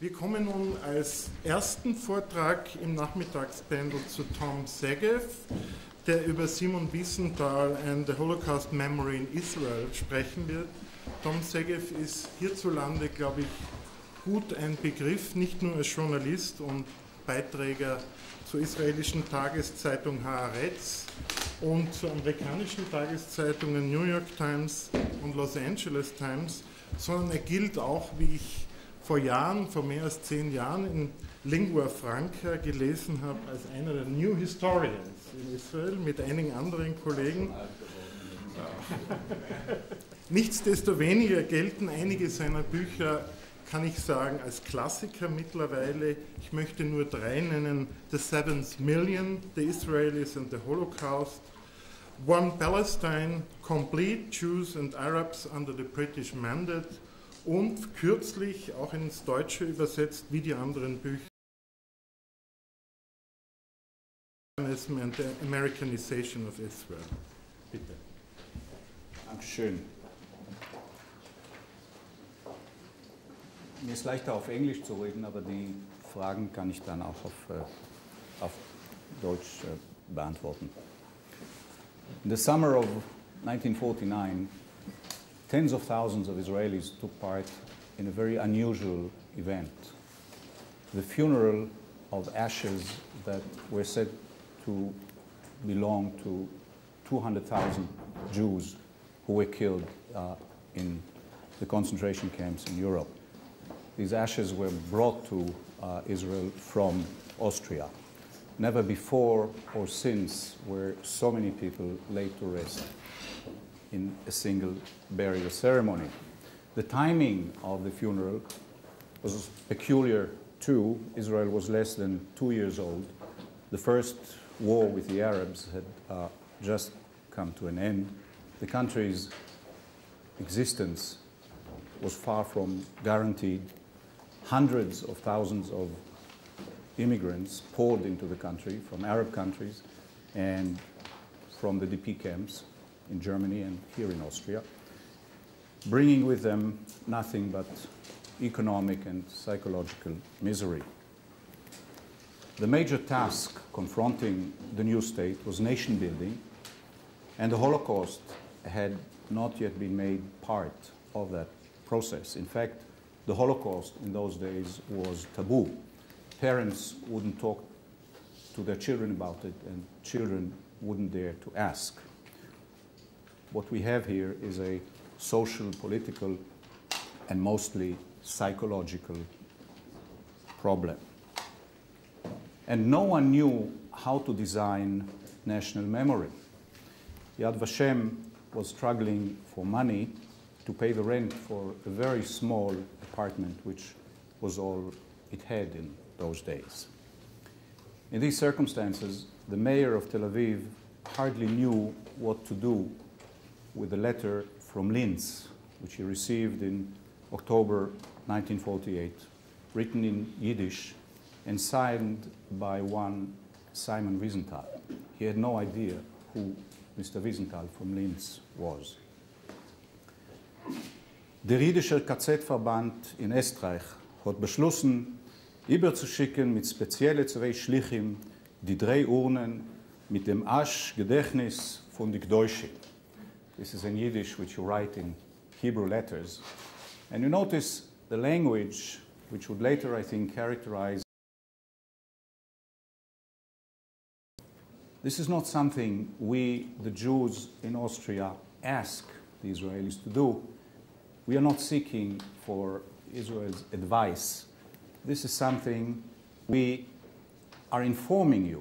Wir kommen nun als ersten Vortrag im Nachmittagspanel zu Tom Segev, der über Simon Wiesenthal and the Holocaust Memory in Israel sprechen wird. Tom Segev ist hierzulande, glaube ich, gut ein Begriff, nicht nur als Journalist und Beiträger zur israelischen Tageszeitung Haaretz und zu amerikanischen Tageszeitungen New York Times und Los Angeles Times, sondern er gilt auch, wie ich vor Jahren, vor mehr als zehn Jahren in Lingua Franca gelesen habe, als einer der New Historians in Israel mit einigen anderen Kollegen. Nichtsdestoweniger gelten einige seiner Bücher, kann ich sagen, als Klassiker mittlerweile. Ich möchte nur drei nennen: The Seventh Million, The Israelis and the Holocaust, One Palestine, Complete Jews and Arabs under the British Mandate und kürzlich auch ins Deutsche übersetzt, wie die anderen Bücher. and the Americanization of Israel. Bitte. Dankeschön. Mir ist leichter auf Englisch zu reden, aber die Fragen kann ich dann auch auf, äh, auf Deutsch äh, beantworten. In the summer of 1949, tens of thousands of Israelis took part in a very unusual event the funeral of ashes that were said to belong to 200,000 Jews who were killed uh, in the concentration camps in Europe. These ashes were brought to uh, Israel from Austria. Never before or since were so many people laid to rest in a single burial ceremony. The timing of the funeral was peculiar too. Israel was less than two years old. The first war with the Arabs had uh, just come to an end. The country's existence was far from guaranteed. Hundreds of thousands of immigrants poured into the country from Arab countries and from the DP camps in Germany and here in Austria, bringing with them nothing but economic and psychological misery. The major task confronting the new state was nation building, and the Holocaust had not yet been made part of that process. In fact, the Holocaust in those days was taboo. Parents wouldn't talk to their children about it, and children wouldn't dare to ask. What we have here is a social, political, and mostly psychological problem. And no one knew how to design national memory. Yad Vashem was struggling for money to pay the rent for a very small apartment, which was all it had in those days. In these circumstances, the mayor of Tel Aviv hardly knew what to do with a letter from Linz, which he received in October 1948, written in Yiddish and signed by one Simon Wiesenthal. He had no idea who Mr. Wiesenthal from Linz was. Der jüdische KZ-Verband in Österreich hat beschlossen, überzuschicken mit speziellen zwei Schlichim die drei Urnen mit dem Asch-Gedächtnis von die Gdeutsche. This is in Yiddish, which you write in Hebrew letters. And you notice the language, which would later, I think, characterize. This is not something we, the Jews in Austria, ask the Israelis to do. We are not seeking for Israel's advice. This is something we are informing you.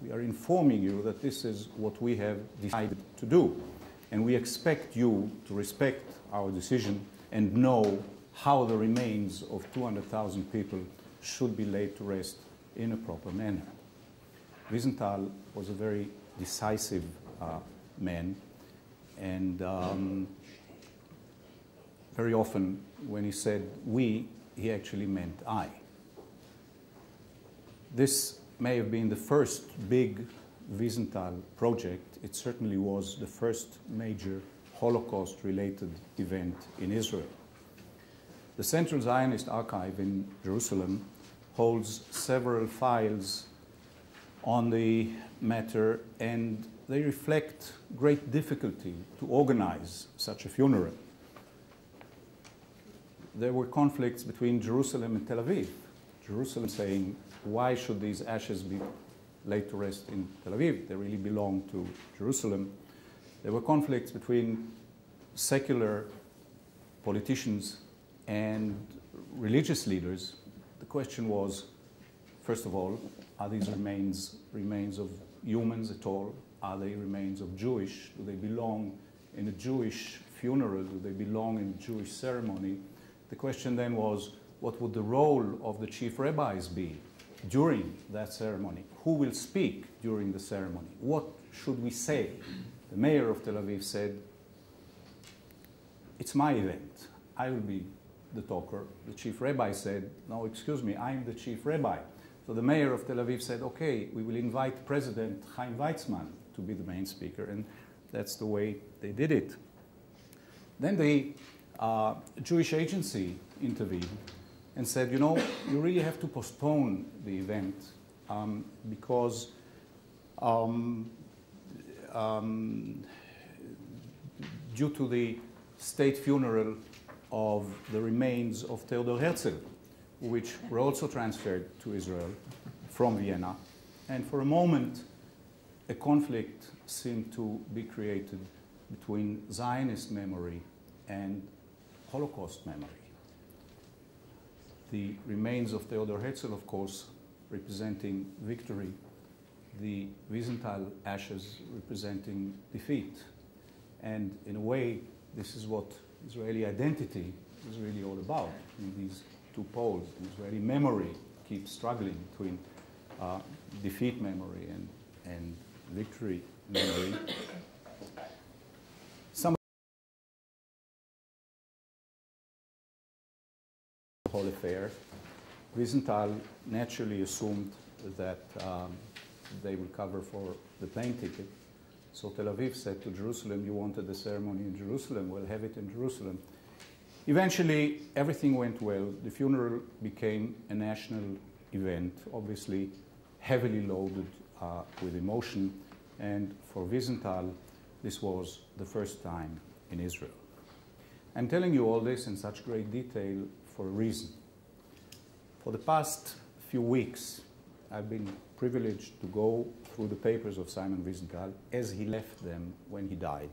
We are informing you that this is what we have decided to do. And we expect you to respect our decision and know how the remains of 200,000 people should be laid to rest in a proper manner. Wiesenthal was a very decisive uh, man, and um, very often when he said we, he actually meant I. This may have been the first big Wiesenthal project. It certainly was the first major Holocaust related event in Israel. The Central Zionist Archive in Jerusalem holds several files on the matter, and they reflect great difficulty to organize such a funeral. There were conflicts between Jerusalem and Tel Aviv. Jerusalem saying, why should these ashes be laid to rest in Tel Aviv? They really belong to Jerusalem. There were conflicts between secular politicians and religious leaders. The question was, first of all, are these remains remains of humans at all? Are they remains of Jewish? Do they belong in a Jewish funeral? Do they belong in a Jewish ceremony? The question then was, what would the role of the chief rabbis be during that ceremony? Who will speak during the ceremony? What should we say? The mayor of Tel Aviv said, It's my event. I will be the talker. The chief rabbi said, No, excuse me, I'm the chief rabbi. So the mayor of Tel Aviv said, Okay, we will invite President Chaim Weizmann to be the main speaker. And that's the way they did it. Then the uh, Jewish agency intervened and said, you know, you really have to postpone the event um, because um, um, due to the state funeral of the remains of Theodor Herzl, which were also transferred to Israel from Vienna. And for a moment, a conflict seemed to be created between Zionist memory and Holocaust memory. The remains of Theodor Herzl, of course, representing victory, the Wiesenthal ashes representing defeat. And in a way, this is what Israeli identity is really all about. In these two poles, Israeli memory keeps struggling between uh, defeat memory and, and victory memory. Whole affair. Wiesenthal naturally assumed that um, they will cover for the plane ticket. So Tel Aviv said to Jerusalem, You wanted the ceremony in Jerusalem, we'll have it in Jerusalem. Eventually, everything went well. The funeral became a national event, obviously heavily loaded uh, with emotion. And for Wiesenthal, this was the first time in Israel. I'm telling you all this in such great detail for a reason. For the past few weeks, I've been privileged to go through the papers of Simon Wiesenthal as he left them when he died.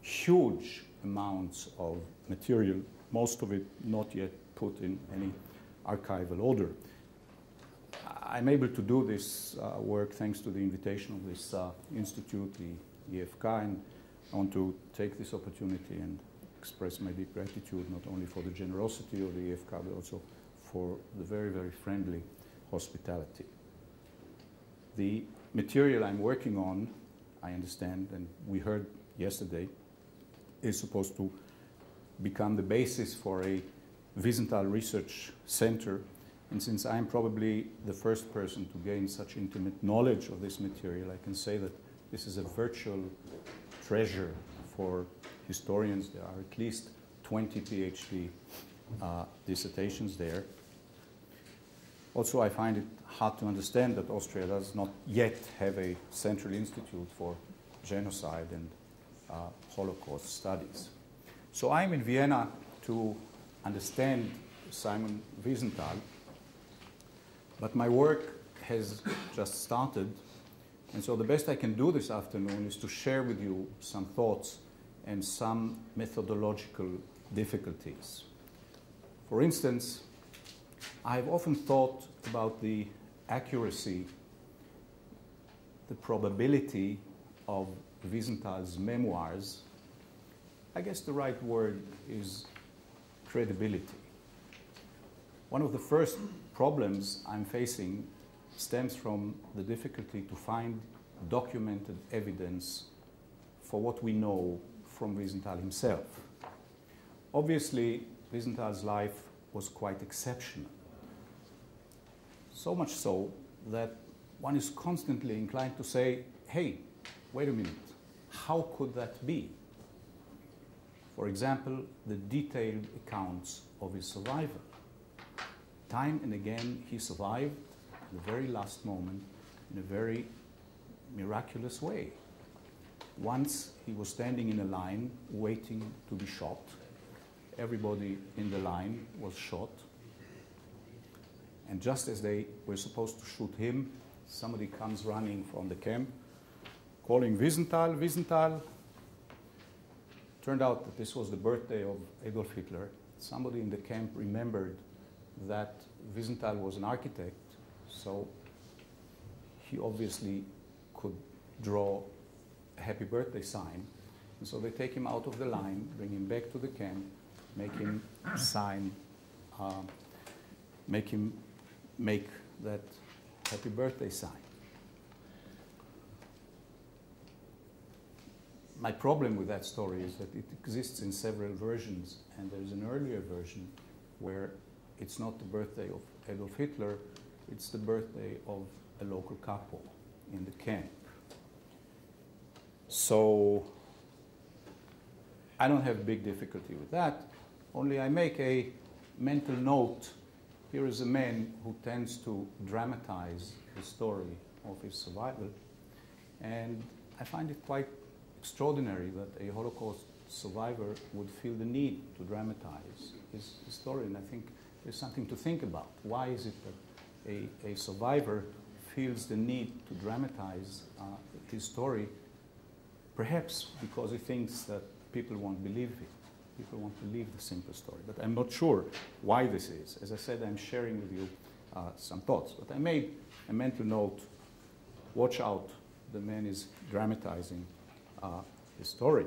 Huge amounts of material, most of it not yet put in any archival order. I'm able to do this uh, work thanks to the invitation of this uh, institute, the IFK, and I want to take this opportunity and express my deep gratitude not only for the generosity of the IFK, but also for the very, very friendly hospitality. The material I'm working on, I understand, and we heard yesterday, is supposed to become the basis for a Wiesenthal Research Center. And since I'm probably the first person to gain such intimate knowledge of this material, I can say that this is a virtual treasure for historians. There are at least 20 PhD uh, dissertations there. Also, I find it hard to understand that Austria does not yet have a central institute for genocide and uh, Holocaust studies. So I'm in Vienna to understand Simon Wiesenthal, but my work has just started, and so the best I can do this afternoon is to share with you some thoughts and some methodological difficulties. For instance, I've often thought about the accuracy, the probability of Wiesenthal's memoirs. I guess the right word is credibility. One of the first problems I'm facing stems from the difficulty to find documented evidence for what we know from Wiesenthal himself. Obviously, Wiesenthal's life was quite exceptional. So much so that one is constantly inclined to say, hey, wait a minute, how could that be? For example, the detailed accounts of his survival. Time and again, he survived the very last moment in a very miraculous way. Once he was standing in a line waiting to be shot. Everybody in the line was shot. And just as they were supposed to shoot him, somebody comes running from the camp, calling Wiesenthal, Wiesenthal. Turned out that this was the birthday of Adolf Hitler. Somebody in the camp remembered that Wiesenthal was an architect, so he obviously could draw happy birthday sign. And so they take him out of the line, bring him back to the camp, make him sign, uh, make him make that happy birthday sign. My problem with that story is that it exists in several versions, and there's an earlier version where it's not the birthday of Adolf Hitler, it's the birthday of a local couple in the camp. So I don't have big difficulty with that, only I make a mental note. Here is a man who tends to dramatize the story of his survival, and I find it quite extraordinary that a Holocaust survivor would feel the need to dramatize his, his story, and I think there's something to think about. Why is it that a, a survivor feels the need to dramatize uh, his story? Perhaps because he thinks that people won't believe it. People won't believe the simple story. But I'm not sure why this is. As I said, I'm sharing with you uh, some thoughts. But I made a mental note watch out, the man is dramatizing uh, his story.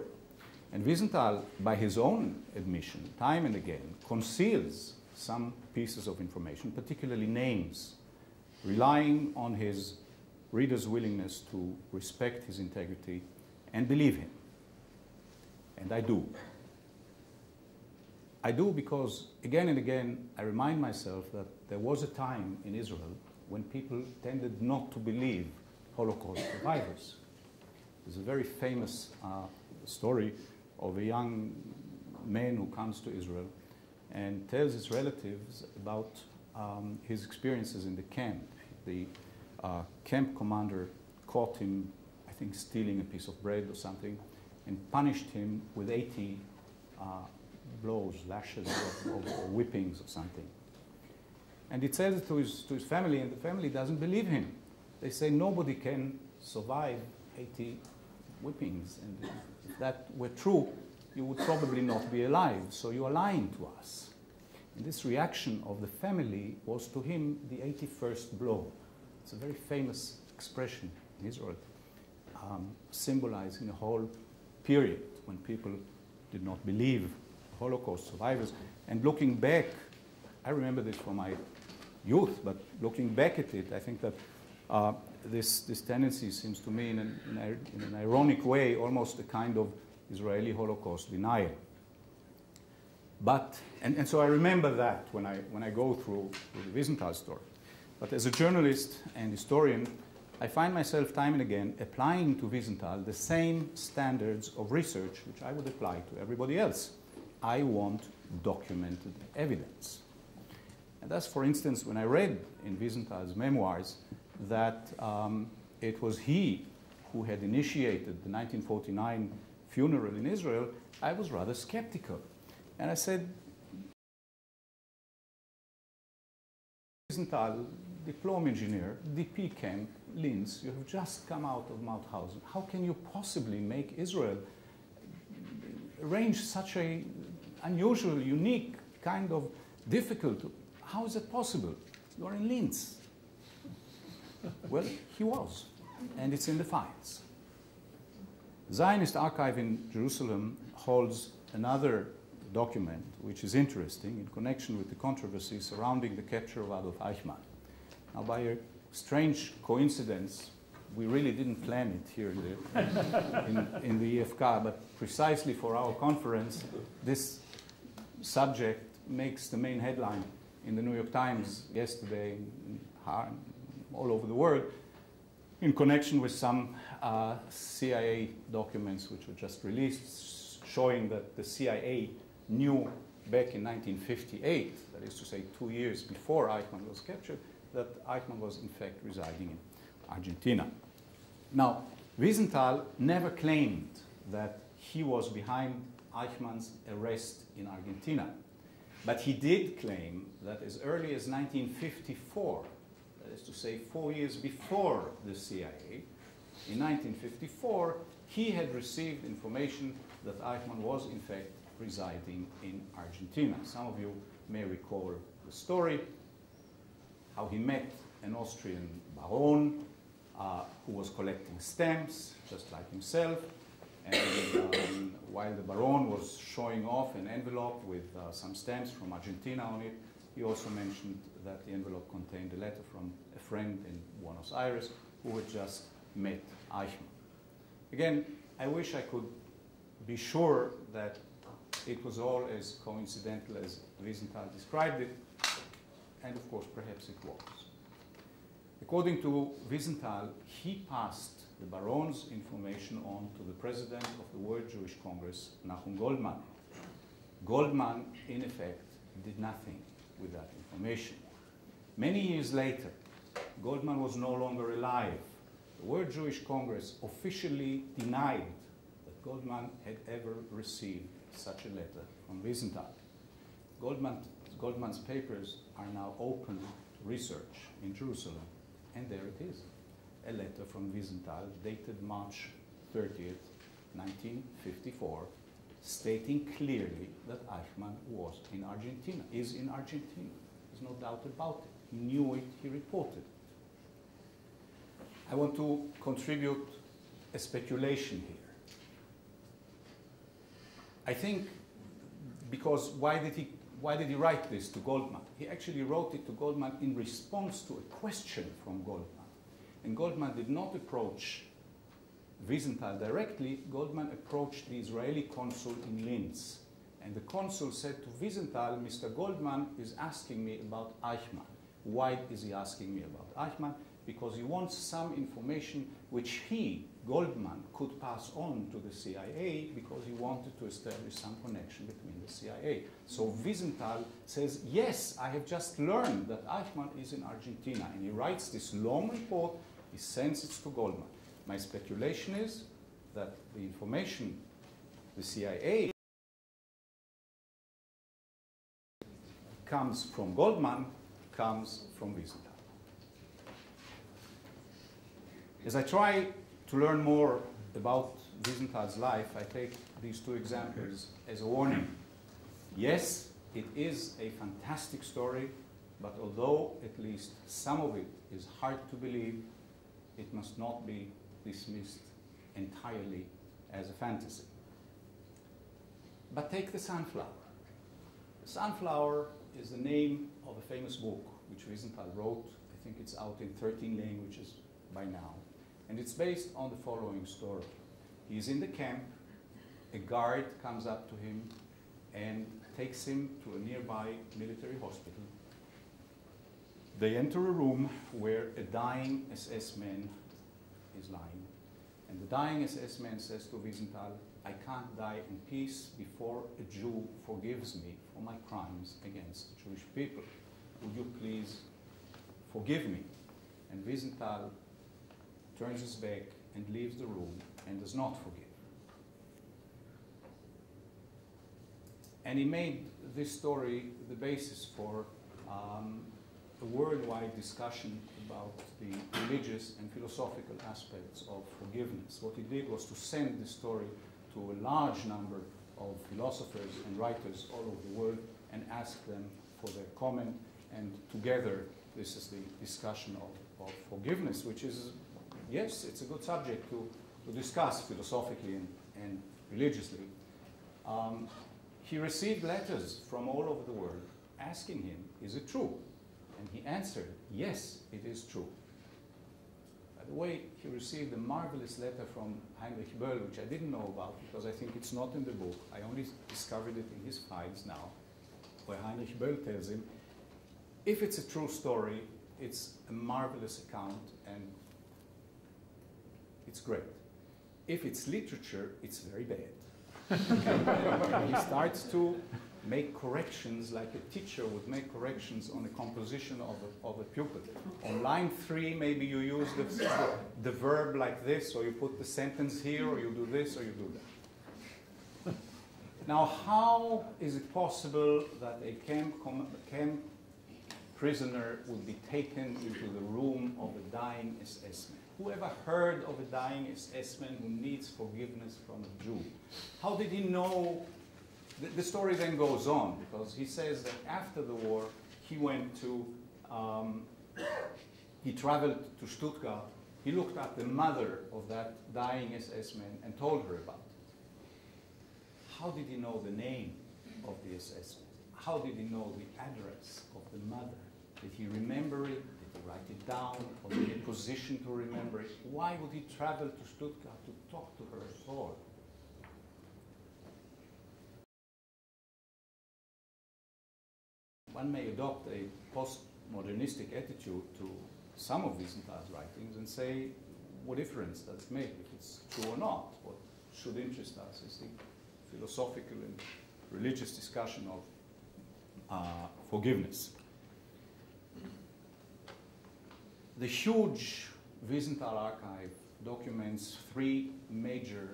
And Wiesenthal, by his own admission, time and again, conceals some pieces of information, particularly names, relying on his reader's willingness to respect his integrity and believe him. And I do. I do because again and again I remind myself that there was a time in Israel when people tended not to believe Holocaust survivors. There's a very famous uh, story of a young man who comes to Israel and tells his relatives about um, his experiences in the camp. The uh, camp commander caught him, think, stealing a piece of bread or something, and punished him with 80 uh, blows, lashes, or, or, or, whippings or something. And he it to his, to his family, and the family doesn't believe him. They say nobody can survive 80 whippings. And if that were true, you would probably not be alive, so you are lying to us. And this reaction of the family was to him the 81st blow. It's a very famous expression in Israel, um, symbolizing a whole period when people did not believe Holocaust survivors. And looking back, I remember this from my youth, but looking back at it, I think that uh, this, this tendency seems to me, in an, in an ironic way, almost a kind of Israeli Holocaust denial. But, and, and so I remember that when I, when I go through, through the Wiesenthal story. But as a journalist and historian, I find myself time and again applying to Wiesenthal the same standards of research which I would apply to everybody else. I want documented evidence. And that's, for instance, when I read in Wiesenthal's memoirs that um, it was he who had initiated the 1949 funeral in Israel, I was rather skeptical. And I said, Wiesenthal, diploma engineer, DP camp, Linz, you have just come out of Mauthausen. How can you possibly make Israel arrange such a unusual, unique, kind of difficult? How is it possible? You are in Linz. well, he was, and it's in the files. Zionist Archive in Jerusalem holds another document which is interesting in connection with the controversy surrounding the capture of Adolf Eichmann. Now, by a strange coincidence, we really didn't plan it here in the, in, in the IFK, but precisely for our conference, this subject makes the main headline in the New York Times yesterday, all over the world, in connection with some uh, CIA documents which were just released showing that the CIA knew back in 1958, that is to say two years before Eichmann was captured, that Eichmann was in fact residing in Argentina. Now, Wiesenthal never claimed that he was behind Eichmann's arrest in Argentina. But he did claim that as early as 1954, that is to say four years before the CIA, in 1954, he had received information that Eichmann was in fact residing in Argentina. Some of you may recall the story, how he met an Austrian baron uh, who was collecting stamps, just like himself, and um, while the Baron was showing off an envelope with uh, some stamps from Argentina on it, he also mentioned that the envelope contained a letter from a friend in Buenos Aires who had just met Eichmann. Again, I wish I could be sure that it was all as coincidental as Wiesenthal described it, and of course, perhaps it was. According to Wiesenthal, he passed the Baron's information on to the president of the World Jewish Congress, Nahum Goldmann. Goldmann, in effect, did nothing with that information. Many years later, Goldmann was no longer alive. The World Jewish Congress officially denied that Goldmann had ever received such a letter from Wiesenthal. Goldmann, Goldmann's papers are now open to research in Jerusalem, and there it is a letter from Wiesenthal dated March 30th, 1954, stating clearly that Eichmann was in Argentina, is in Argentina. There's no doubt about it. He knew it, he reported. I want to contribute a speculation here. I think because why did he why did he write this to Goldmann? He actually wrote it to Goldmann in response to a question from Goldmann. And Goldmann did not approach Wiesenthal directly. Goldmann approached the Israeli consul in Linz. And the consul said to Wiesenthal, Mr. Goldmann is asking me about Eichmann. Why is he asking me about Eichmann? Because he wants some information which he, Goldmann, could pass on to the CIA because he wanted to establish some connection between the CIA. So Wiesenthal says, Yes, I have just learned that Eichmann is in Argentina. And he writes this long report he sends it to Goldmann. My speculation is that the information the CIA comes from Goldmann, comes from Wiesenthal. As I try to learn more about Wiesenthal's life, I take these two examples as a warning. Yes, it is a fantastic story, but although at least some of it is hard to believe, it must not be dismissed entirely as a fantasy. But take the sunflower. The sunflower is the name of a famous book which Wiesenthal wrote. I think it's out in 13 languages by now. And it's based on the following story. He's in the camp, a guard comes up to him and takes him to a nearby military hospital they enter a room where a dying SS man is lying. And the dying SS man says to Wiesenthal, I can't die in peace before a Jew forgives me for my crimes against the Jewish people. Would you please forgive me? And Wiesenthal turns his back and leaves the room and does not forgive. And he made this story the basis for um, a worldwide discussion about the religious and philosophical aspects of forgiveness. What he did was to send the story to a large number of philosophers and writers all over the world and ask them for their comment. And together, this is the discussion of, of forgiveness, which is, yes, it's a good subject to, to discuss philosophically and, and religiously. Um, he received letters from all over the world asking him, is it true? And he answered, Yes, it is true. By the way, he received a marvelous letter from Heinrich Böll, which I didn't know about because I think it's not in the book. I only discovered it in his files now, where Heinrich Böll tells him, if it's a true story, it's a marvelous account and it's great. If it's literature, it's very bad. he starts to make corrections like a teacher would make corrections on a composition of a, of a pupil. On line three, maybe you use the, the verb like this, or you put the sentence here, or you do this, or you do that. Now, how is it possible that a camp, camp prisoner would be taken into the room of a dying SS man? Who ever heard of a dying SS man who needs forgiveness from a Jew? How did he know the, the, story then goes on because he says that after the war, he went to, um, he traveled to Stuttgart. He looked at the mother of that dying SS man and told her about it. How did he know the name of the SS man? How did he know the address of the mother? Did he remember it? Write it down? Was he in a position to remember it? Why would he travel to Stuttgart to talk to her at all? one may adopt a postmodernistic attitude to some of Wiesenthal's writings and say, what difference does it make if it's true or not? What should interest us is the philosophical and religious discussion of uh, forgiveness. The huge Wiesenthal archive documents three major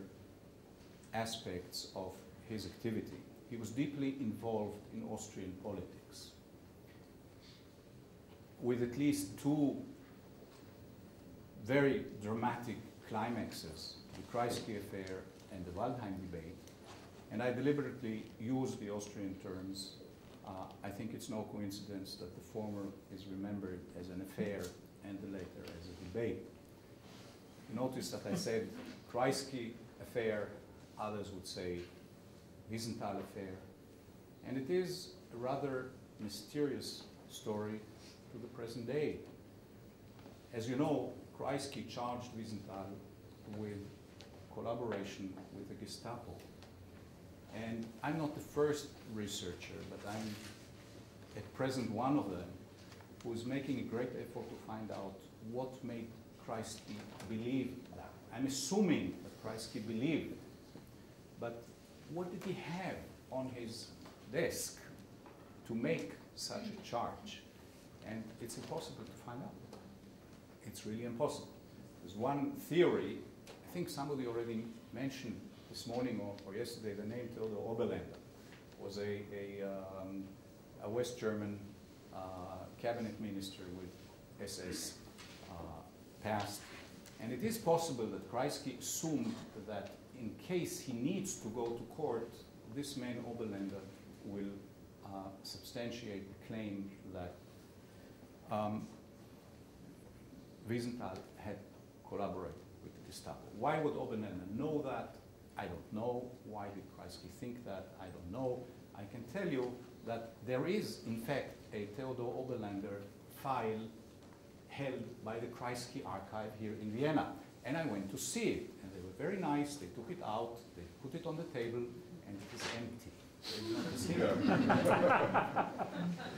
aspects of his activity. He was deeply involved in Austrian politics with at least two very dramatic climaxes, the Kreisky affair and the Waldheim debate. And I deliberately use the Austrian terms. Uh, I think it's no coincidence that the former is remembered as an affair and the latter as a debate. Notice that I said Kreisky affair, others would say Wiesenthal affair. And it is a rather mysterious story to the present day. As you know, Kreisky charged Wiesenthal with collaboration with the Gestapo. And I'm not the first researcher, but I'm at present one of them who is making a great effort to find out what made Kreisky believe that. I'm assuming that Kreisky believed. But what did he have on his desk to make such a charge? And it's impossible to find out. It's really impossible. There's one theory, I think somebody already mentioned this morning or, or yesterday the name Theodor Oberländer was a, a, um, a West German uh, cabinet minister with SS uh, past. And it is possible that Kreisky assumed that in case he needs to go to court, this man Oberländer will uh, substantiate the claim that um, Wiesenthal had collaborated with the Gestapo. Why would Oberländer know that? I don't know. Why did Kreisky think that? I don't know. I can tell you that there is, in fact, a Theodor Oberländer file held by the Kreisky archive here in Vienna. And I went to see it, and they were very nice. They took it out, they put it on the table, and it is empty.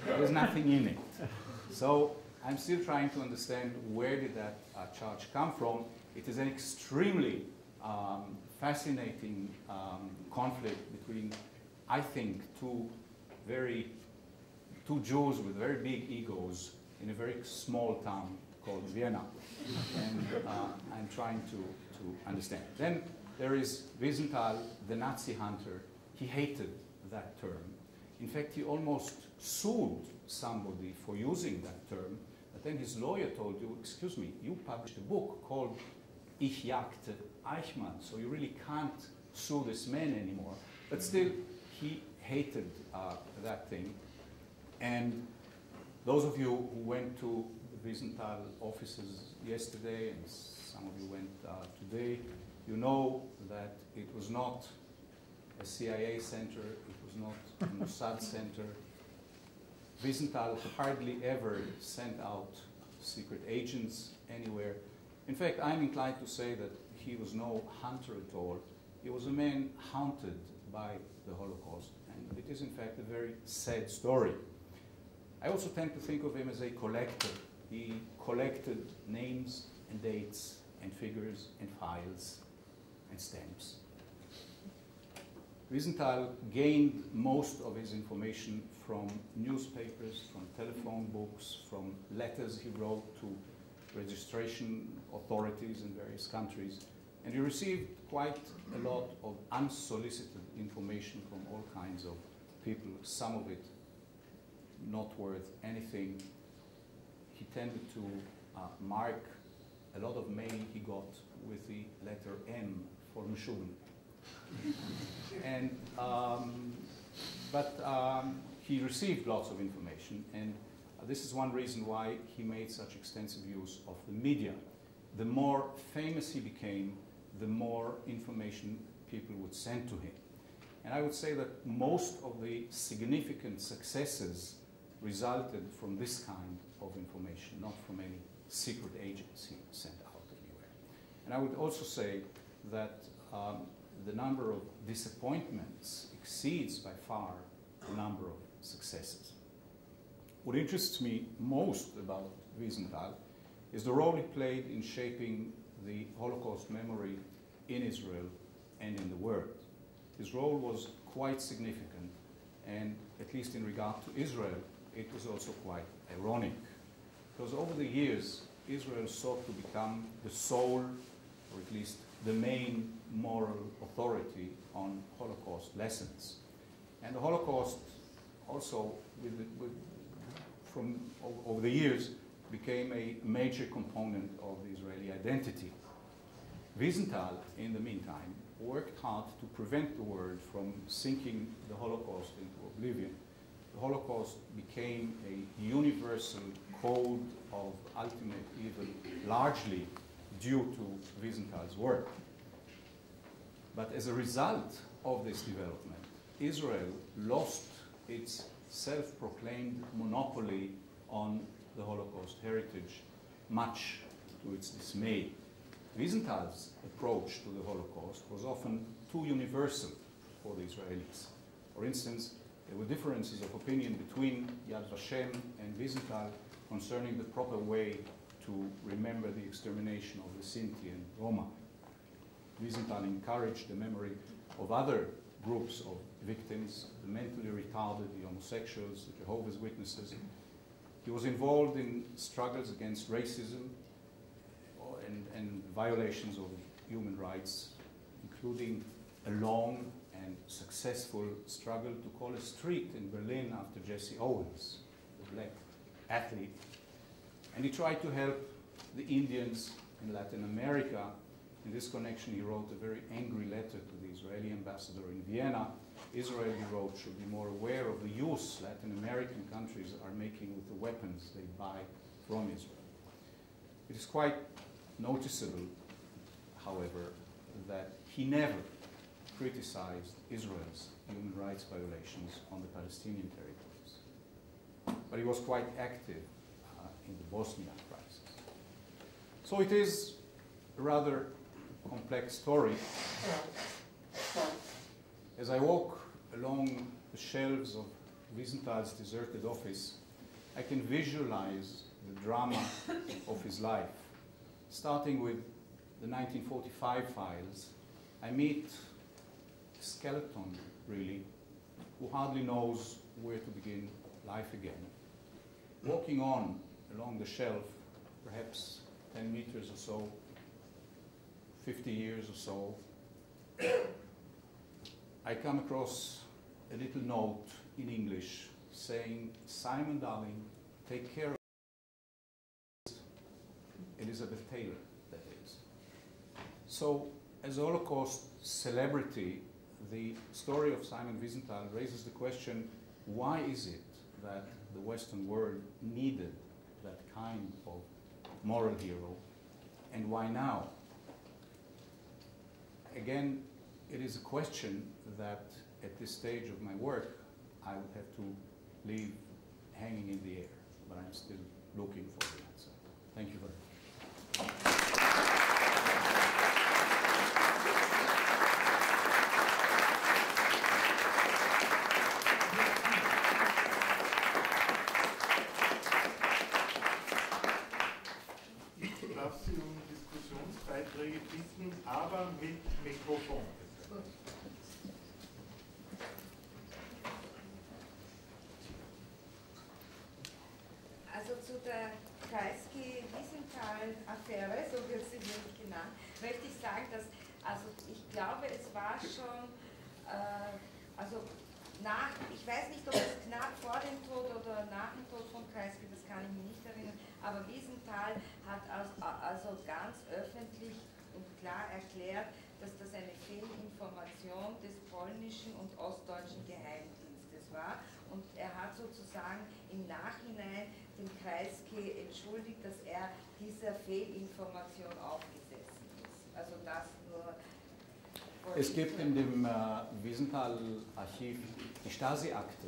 There's nothing in it. So I'm still trying to understand where did that uh, charge come from. It is an extremely um, fascinating um, conflict between, I think, two very, two Jews with very big egos in a very small town called Vienna. and uh, I'm trying to, to understand. Then there is Wiesenthal, the Nazi hunter. He hated that term. In fact, he almost sued somebody for using that term, but then his lawyer told you, excuse me, you published a book called Ich jagte Eichmann, so you really can't sue this man anymore. But still, he hated uh, that thing. And those of you who went to the Wiesenthal offices yesterday, and some of you went uh, today, you know that it was not a CIA center, it was not a Mossad center, Wiesenthal hardly ever sent out secret agents anywhere. In fact, I'm inclined to say that he was no hunter at all. He was a man haunted by the Holocaust, and it is in fact a very sad story. I also tend to think of him as a collector. He collected names and dates and figures and files and stamps. Wiesenthal gained most of his information from newspapers, from telephone books, from letters he wrote to registration authorities in various countries. And he received quite a lot of unsolicited information from all kinds of people, some of it not worth anything. He tended to uh, mark a lot of mail he got with the letter M for Meshuggah. and, um, but um, he received lots of information, and this is one reason why he made such extensive use of the media. The more famous he became, the more information people would send to him. And I would say that most of the significant successes resulted from this kind of information, not from any secret agency sent out anywhere. And I would also say that um, the number of disappointments exceeds by far the number of successes. What interests me most about Wiesenthal is the role he played in shaping the Holocaust memory in Israel and in the world. His role was quite significant, and at least in regard to Israel, it was also quite ironic. Because over the years, Israel sought to become the sole, or at least the main moral authority on Holocaust lessons. And the Holocaust also, with, with, from over the years, became a major component of the Israeli identity. Wiesenthal, in the meantime, worked hard to prevent the world from sinking the Holocaust into oblivion. The Holocaust became a universal code of ultimate evil, largely due to Wiesenthal's work. But as a result of this development, Israel lost its self proclaimed monopoly on the Holocaust heritage, much to its dismay. Wiesenthal's approach to the Holocaust was often too universal for the Israelis. For instance, there were differences of opinion between Yad Vashem and Wiesenthal concerning the proper way to remember the extermination of the Sinti and Roma. Wiesenthal encouraged the memory of other groups of victims, the mentally retarded, the homosexuals, the Jehovah's Witnesses. He was involved in struggles against racism and, and violations of human rights, including a long and successful struggle to call a street in Berlin after Jesse Owens, the black athlete. And he tried to help the Indians in Latin America. In this connection, he wrote a very angry letter to the Israeli ambassador in Vienna. Israel, he wrote, should be more aware of the use Latin American countries are making with the weapons they buy from Israel. It is quite noticeable, however, that he never criticized Israel's human rights violations on the Palestinian territories. But he was quite active uh, in the Bosnia crisis. So it is a rather complex story. As I walk along the shelves of Wiesenthal's deserted office, I can visualize the drama of his life. Starting with the 1945 files, I meet skeleton, really, who hardly knows where to begin life again. Walking on along the shelf, perhaps 10 meters or so, 50 years or so, I come across a little note in English saying, Simon, darling, take care of Elizabeth Taylor, that is. So, as a Holocaust celebrity, the story of Simon Wiesenthal raises the question why is it that the Western world needed that kind of moral hero, and why now? Again, it is a question that at this stage of my work I would have to leave hanging in the air, but I'm still looking for the answer. Thank you very much. Dieser Fehlinformation aufgesessen ist. Also das nur es gibt in dem äh, Wiesenthal-Archiv die Stasi-Akte,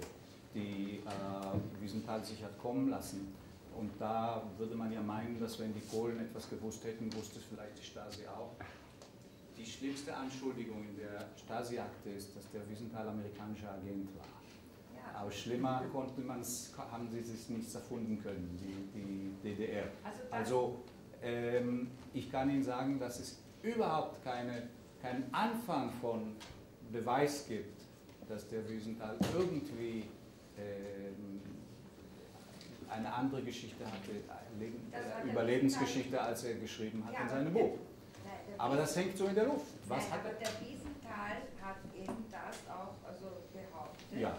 die äh, Wiesenthal sich hat kommen lassen. Und da würde man ja meinen, dass wenn die Polen etwas gewusst hätten, wusste es vielleicht die Stasi auch. Die schlimmste Anschuldigung in der Stasi-Akte ist, dass der Wiesenthal amerikanischer Agent war. Aber schlimmer konnte man's, haben sie sich nichts erfunden können, die, die DDR. Also, also ähm, ich kann Ihnen sagen, dass es überhaupt keine keinen Anfang von Beweis gibt, dass der Wiesenthal irgendwie ähm, eine andere Geschichte hatte, eine Überlebensgeschichte, als er geschrieben hat ja, in seinem Buch. aber das hängt so in der Luft. Was nein, aber der Wiesenthal hat eben das auch also behauptet, ja.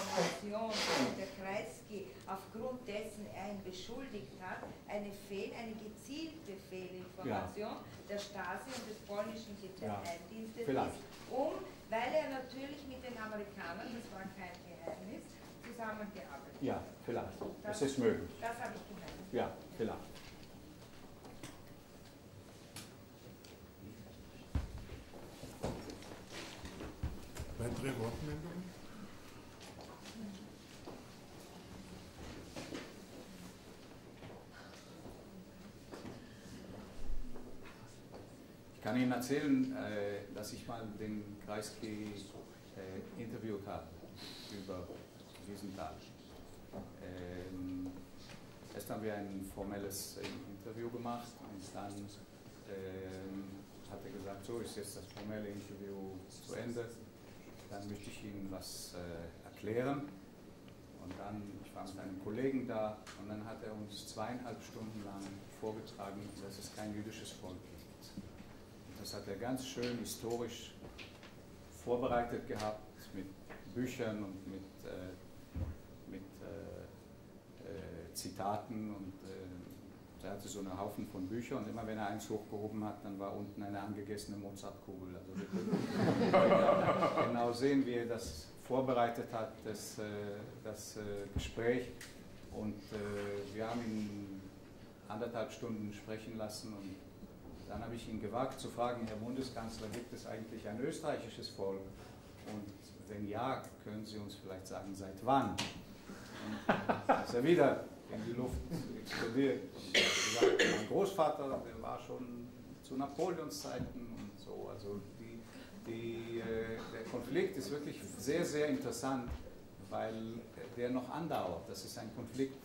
Information, die der Kreisky aufgrund dessen er ihn beschuldigt hat, eine, Fehl, eine gezielte Fehlinformation ja. der Stasi und des polnischen Geheimdienstes ja. ist, um, weil er natürlich mit den Amerikanern, das war kein Geheimnis, zusammengearbeitet hat. Ja, vielleicht. Das, das ist möglich. Das habe ich gemeint. Ja, vielleicht. Weitere Wortmeldungen? Ich kann Ihnen erzählen, äh, dass ich mal den Kreisky äh, interviewt habe über diesen Tag. Ähm, erst haben wir ein formelles Interview gemacht und dann ähm, hat er gesagt, so ist jetzt das formelle Interview zu Ende, dann möchte ich Ihnen was äh, erklären. Und dann, ich war mit einem Kollegen da und dann hat er uns zweieinhalb Stunden lang vorgetragen, dass es kein jüdisches Volk gibt. Das hat er ganz schön historisch vorbereitet gehabt mit Büchern und mit, äh, mit äh, äh, Zitaten und äh, er hatte so einen Haufen von Büchern und immer wenn er eins hochgehoben hat, dann war unten eine angegessene Mozartkugel. Also wir können genau sehen, wie er das vorbereitet hat, das, äh, das äh, Gespräch. Und wir haben ihn anderthalb Stunden sprechen lassen und dann habe ich ihn gewagt zu fragen, Herr Bundeskanzler, gibt es eigentlich ein österreichisches Volk? Und wenn ja, können Sie uns vielleicht sagen, seit wann? Und ist er wieder in die Luft explodiert. Gesagt, mein Großvater, der war schon zu Napoleons Zeiten und so. Also die, die, äh, der Konflikt ist wirklich sehr, sehr interessant, weil der noch andauert. Das ist ein Konflikt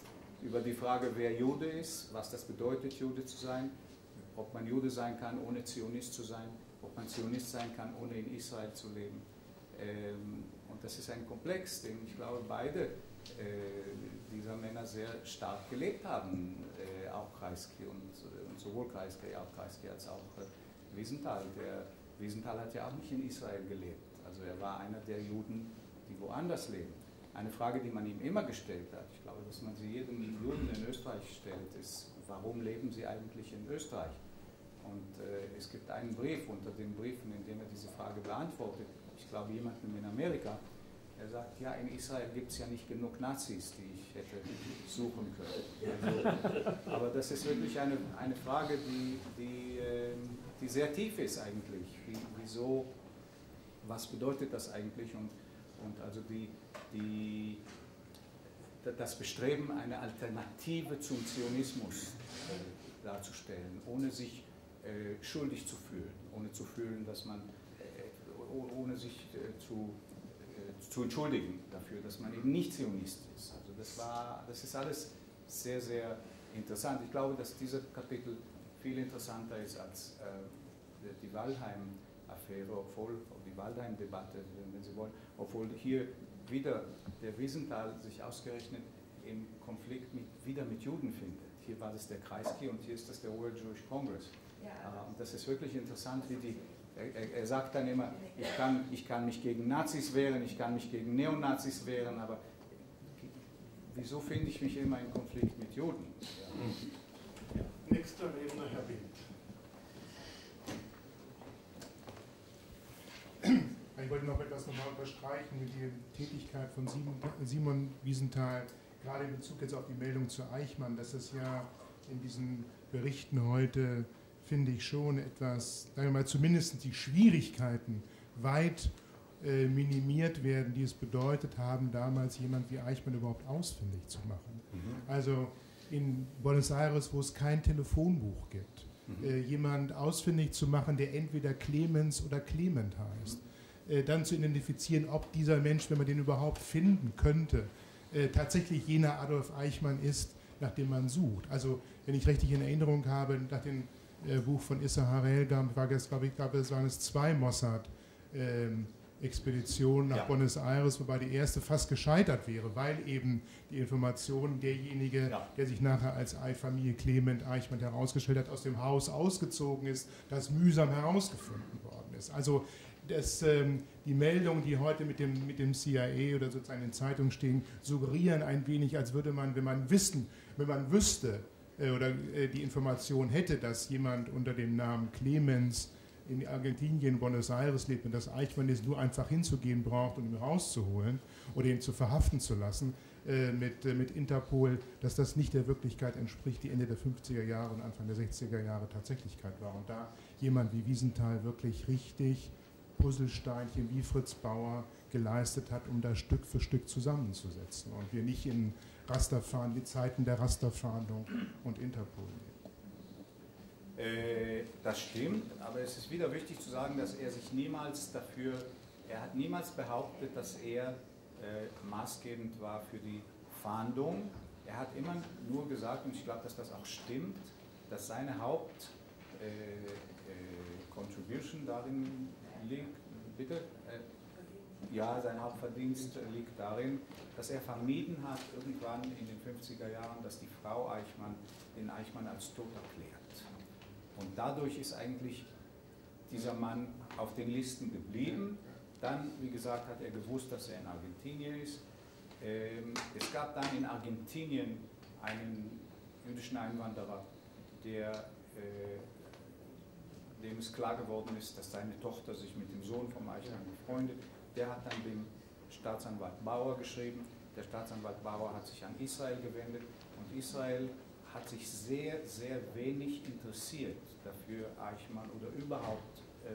über die Frage, wer Jude ist, was das bedeutet, Jude zu sein ob man Jude sein kann, ohne Zionist zu sein, ob man Zionist sein kann, ohne in Israel zu leben. Ähm, und das ist ein Komplex, den ich glaube, beide äh, dieser Männer sehr stark gelebt haben, äh, auch Kreisky und, sowohl Kreisky, auch Kreisky als auch äh, Wiesenthal. Der Wiesenthal hat ja auch nicht in Israel gelebt. Also er war einer der Juden, die woanders leben. Eine Frage, die man ihm immer gestellt hat, ich glaube, dass man sie jedem Juden in Österreich stellt, ist, warum leben sie eigentlich in Österreich? Und äh, es gibt einen Brief unter den Briefen, in dem er diese Frage beantwortet. Ich glaube, jemanden in Amerika. Er sagt, ja, in Israel gibt es ja nicht genug Nazis, die ich hätte suchen können. Also, aber das ist wirklich eine, eine Frage, die, die, äh, die sehr tief ist eigentlich. Wie, wieso, was bedeutet das eigentlich? Und, und also die, die, das Bestreben, eine Alternative zum Zionismus darzustellen, ohne sich äh, schuldig zu fühlen, ohne zu fühlen, dass man, äh, ohne sich äh, zu, zu entschuldigen dafür, dass man eben nicht Zionist ist. Also das, war, das ist alles sehr, sehr interessant. Ich glaube, dass dieser Kapitel viel interessanter ist als die Waldheim-Affäre, obwohl, die Waldheim-Debatte, wenn Sie wollen, obwohl hier wieder der Wiesenthal sich ausgerechnet im Konflikt mit, wieder mit Juden findet. Hier war das der Kreisky und hier ist das der World Jewish Congress. Äh, und das ist wirklich interessant, wie die, er, er, sagt dann immer, ich kann, ich kann mich gegen Nazis wehren, ich kann mich gegen Neonazis wehren, aber wieso finde ich mich immer in Konflikt mit Juden? Ja. Nächster Redner, Herr Wind. Ich wollte noch etwas nochmal unterstreichen mit der Tätigkeit von Simon Wiesenthal, gerade in Bezug jetzt auf die Meldung zu Eichmann, dass es ja in diesen Berichten heute, finde ich, schon etwas, sagen wir mal, zumindest die Schwierigkeiten weit äh, minimiert werden, die es bedeutet haben, damals jemand wie Eichmann überhaupt ausfindig zu machen. Mhm. Also in Buenos Aires, wo es kein Telefonbuch gibt, mhm. äh, jemand ausfindig zu machen, der entweder Clemens oder Clement heißt. Äh, dann zu identifizieren, ob dieser Mensch, wenn man den überhaupt finden könnte, äh, tatsächlich jener Adolf Eichmann ist, nach dem man sucht. Also, wenn ich richtig in Erinnerung habe, nach äh, Buch von Issa Harel gab, war es, glaube ich, gab es, waren es zwei Mossad. Ähm, nach ja. Buenos Aires, wobei die erste fast gescheitert wäre, weil eben die Information derjenige, ja. der sich nachher als Familie Clement Eichmann herausgestellt hat, aus dem Haus ausgezogen ist, das mühsam herausgefunden worden ist. Also dass ähm, die Meldungen, die heute mit dem, mit dem CIA oder sozusagen in Zeitungen stehen, suggerieren ein wenig, als würde man, wenn man wissen, wenn man wüsste äh, oder äh, die Information hätte, dass jemand unter dem Namen Clemens in Argentinien, Buenos Aires lebt und dass Eichmann jetzt nur einfach hinzugehen braucht und ihn rauszuholen oder ihn zu verhaften zu lassen äh, mit, äh, mit Interpol, dass das nicht der Wirklichkeit entspricht, die Ende der 50er Jahre und Anfang der 60er Jahre Tatsächlichkeit war. Und da jemand wie Wiesenthal wirklich richtig Puzzlesteinchen wie Fritz Bauer geleistet hat, um das Stück für Stück zusammenzusetzen und wir nicht in Rasterfahren, die Zeiten der Rasterfahndung und Interpol äh, das stimmt, aber es ist wieder wichtig zu sagen, dass er sich niemals dafür, er hat niemals behauptet, dass er äh, maßgebend war für die Fahndung. Er hat immer nur gesagt, und ich glaube, dass das auch stimmt, dass seine Haupt äh, äh Contribution darin liegt, bitte? Ja, sein Hauptverdienst liegt darin, dass er vermieden hat, irgendwann in den 50er Jahren, dass die Frau Eichmann den Eichmann als tot erklärt. Und dadurch ist eigentlich dieser Mann auf den Listen geblieben. Dann, wie gesagt, hat er gewusst, dass er in Argentinien ist. Ähm, es gab dann in Argentinien einen jüdischen Einwanderer, der äh, dem es klar geworden ist, dass seine Tochter sich mit dem Sohn vom Eichmann befreundet. Der hat dann dem Staatsanwalt Bauer geschrieben. Der Staatsanwalt Bauer hat sich an Israel gewendet und Israel hat sich sehr, sehr wenig interessiert dafür, Eichmann oder überhaupt äh,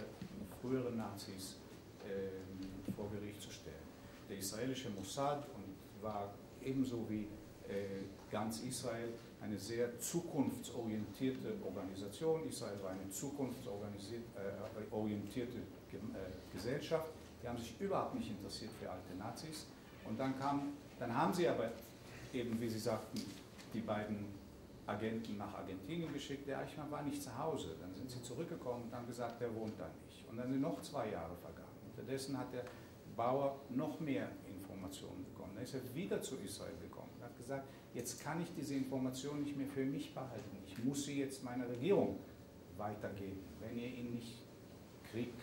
frühere Nazis äh, vor Gericht zu stellen. Der israelische Mossad und war ebenso wie äh, ganz Israel eine sehr zukunftsorientierte Organisation. Israel war eine zukunftsorientierte äh, äh, Gesellschaft. Die haben sich überhaupt nicht interessiert für alte Nazis. Und dann, kam, dann haben sie aber eben, wie Sie sagten, die beiden Agenten nach Argentinien geschickt. Der Eichmann war nicht zu Hause. Dann sind sie zurückgekommen und haben gesagt, der wohnt da nicht. Und dann sind noch zwei Jahre vergangen. Unterdessen hat der Bauer noch mehr Informationen bekommen. Dann ist er wieder zu Israel gekommen und hat gesagt, jetzt kann ich diese Informationen nicht mehr für mich behalten. Ich muss sie jetzt meiner Regierung weitergeben, wenn ihr ihn nicht kriegt.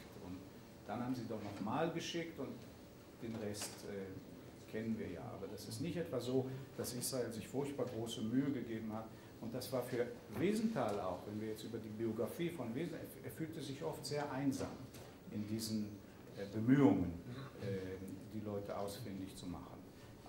Dann haben sie doch nochmal geschickt und den Rest äh, kennen wir ja. Aber das ist nicht etwa so, dass Israel sich furchtbar große Mühe gegeben hat. Und das war für Wiesenthal auch, wenn wir jetzt über die Biografie von Wiesenthal, er fühlte sich oft sehr einsam in diesen äh, Bemühungen, äh, die Leute ausfindig zu machen.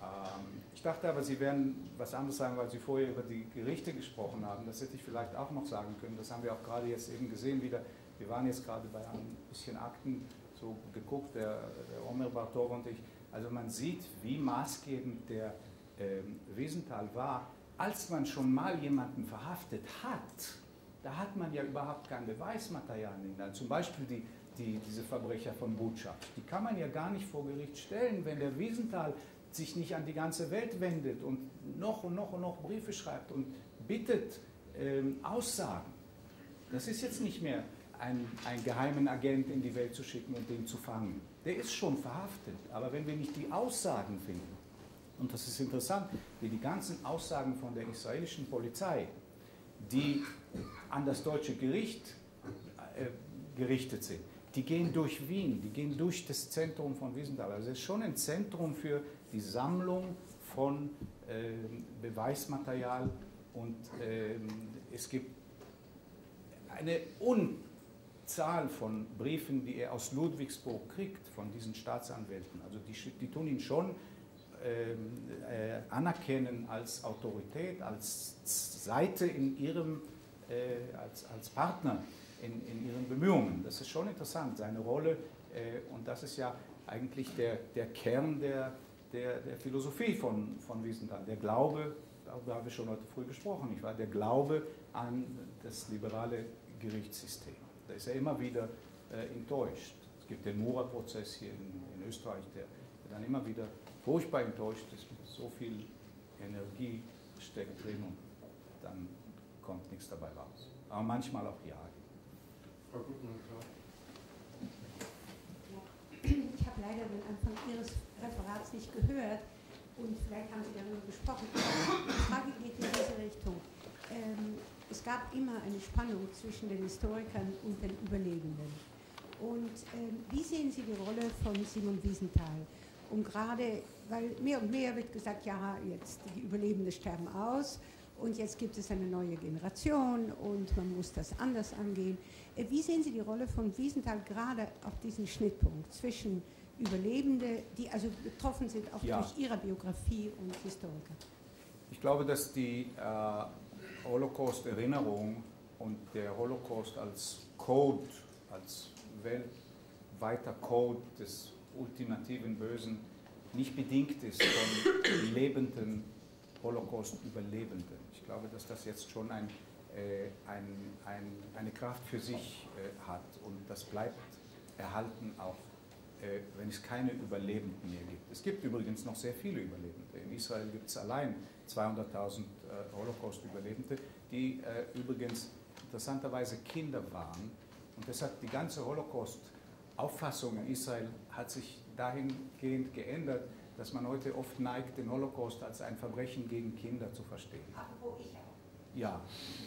Ähm, ich dachte aber, Sie werden was anderes sagen, weil Sie vorher über die Gerichte gesprochen haben. Das hätte ich vielleicht auch noch sagen können. Das haben wir auch gerade jetzt eben gesehen wieder. Wir waren jetzt gerade bei ein bisschen Akten so geguckt, der, der Omer Bartov und ich. Also man sieht, wie maßgebend der ähm, Wiesenthal war, als man schon mal jemanden verhaftet hat. Da hat man ja überhaupt kein Beweismaterial. Zum Beispiel die, die, diese Verbrecher von Botschaft. Die kann man ja gar nicht vor Gericht stellen, wenn der Wiesenthal sich nicht an die ganze Welt wendet und noch und noch und noch Briefe schreibt und bittet ähm, Aussagen. Das ist jetzt nicht mehr ein, einen geheimen Agent in die Welt zu schicken und den zu fangen. Der ist schon verhaftet. Aber wenn wir nicht die Aussagen finden, Und das ist interessant, wie die ganzen Aussagen von der israelischen Polizei, die an das deutsche Gericht äh, gerichtet sind, die gehen durch Wien, die gehen durch das Zentrum von Wiesenthal. Also es ist schon ein Zentrum für die Sammlung von äh, Beweismaterial und äh, es gibt eine Unzahl von Briefen, die er aus Ludwigsburg kriegt, von diesen Staatsanwälten. Also die, die tun ihn schon ähm, äh, anerkennen als Autorität, als Seite in ihrem, äh, als, als Partner in, in ihren Bemühungen. Das ist schon interessant, seine Rolle. Äh, und das ist ja eigentlich der, der Kern der, der, der Philosophie von, von Wiesenthal. Der Glaube, darüber haben wir schon heute früh gesprochen, nicht wahr? der Glaube an das liberale Gerichtssystem. Da ist er immer wieder äh, enttäuscht. Es gibt den Mura-Prozess hier in, in Österreich, der, der, dann immer wieder furchtbar enttäuscht ist, so viel Energie steckt drin und dann kommt nichts dabei raus. Aber manchmal auch ja. Frau Gutmann, Ich habe leider den Anfang Ihres Referats nicht gehört und vielleicht haben Sie darüber gesprochen. Die Frage geht in diese Richtung. Ähm, es gab immer eine Spannung zwischen den Historikern und den Überlebenden. Und ähm, wie sehen Sie die Rolle von Simon Wiesenthal? Um gerade, weil mehr und mehr wird gesagt, ja, jetzt die Überlebenden sterben aus und jetzt gibt es eine neue Generation und man muss das anders angehen. Äh, wie sehen Sie die Rolle von Wiesenthal gerade auf diesen Schnittpunkt zwischen Überlebende, die also betroffen sind auch ja. durch ihre Biografie und Historiker? Ich glaube, dass die äh, Holocaust-Erinnerung und der Holocaust als Code, als weltweiter Code des ultimativen Bösen nicht bedingt ist von lebenden Holocaust-Überlebenden. Ich glaube, dass das jetzt schon ein, äh, ein, ein, eine Kraft für sich äh, hat und das bleibt erhalten, auch wenn es keine Überlebenden mehr gibt. Es gibt übrigens noch sehr viele Überlebende. In Israel gibt es allein 200.000 äh, Holocaust-Überlebende, die äh, übrigens interessanterweise Kinder waren. Und deshalb die ganze Holocaust-Auffassung in Israel hat sich dahingehend geändert, dass man heute oft neigt, den Holocaust als ein Verbrechen gegen Kinder zu verstehen. Wo ich auch. Ja,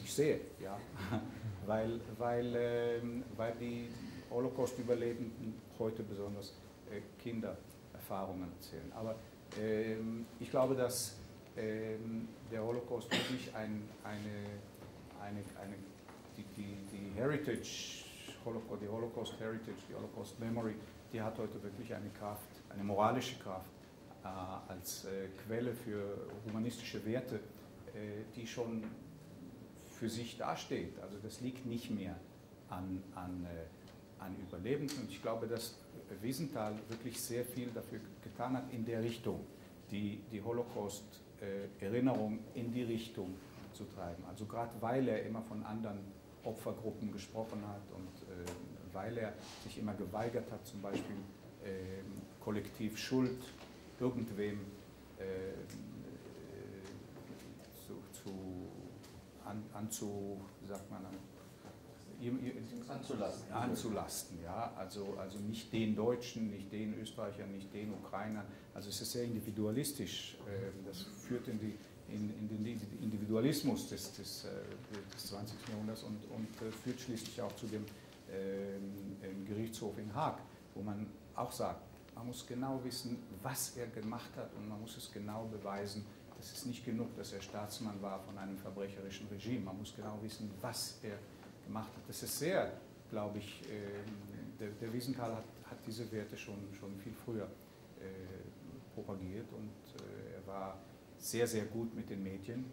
ich sehe, ja. weil, weil, ähm, weil die Holocaust-Überlebenden heute besonders äh, Kindererfahrungen erzählen. Aber ähm, ich glaube, dass ähm, der Holocaust wirklich ein, eine, eine, eine, die, die, die Heritage, Holocaust, die Holocaust Heritage, die Holocaust Memory, die hat heute wirklich eine Kraft, eine moralische Kraft äh, als äh, Quelle für humanistische Werte, äh, die schon für sich dasteht. Also das liegt nicht mehr an, an, äh, an Überlebenden. Und ich glaube, dass Wiesenthal wirklich sehr viel dafür getan hat in der Richtung, die, die Holocaust-Erinnerung in die Richtung zu treiben. Also gerade weil er immer von anderen Opfergruppen gesprochen hat und äh, weil er sich immer geweigert hat, zum Beispiel äh, kollektiv Schuld irgendwem äh, zu, zu an, anzu, sagt man, anzulasten. anzulasten ja? also, also nicht den Deutschen, nicht den Österreichern, nicht den Ukrainern. Also es ist sehr individualistisch. Ähm, das führt in, die, in, in den Individualismus des, des, äh, des 20. Jahrhunderts und, und äh, führt schließlich auch zu dem ähm, Gerichtshof in Haag, wo man auch sagt, man muss genau wissen, was er gemacht hat und man muss es genau beweisen. Das ist nicht genug, dass er Staatsmann war von einem verbrecherischen Regime. Man muss genau wissen, was er gemacht hat. Das ist sehr, glaube ich, äh, der, der Wiesenthal hat, hat, diese Werte schon, schon viel früher äh, propagiert und äh, er war sehr, sehr gut mit den Medien.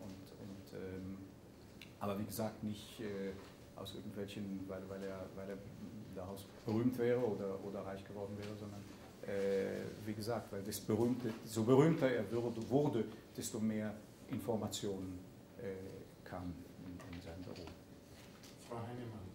Und, und ähm, aber wie gesagt, nicht aus irgendwelchen, weil, weil, er, weil er daraus berühmt wäre oder, oder reich geworden wäre, sondern äh, wie gesagt, weil das berühmte, so berühmter er würde, wurde, desto mehr Informationen äh, kam in, in seinem Büro. Frau Heinemann.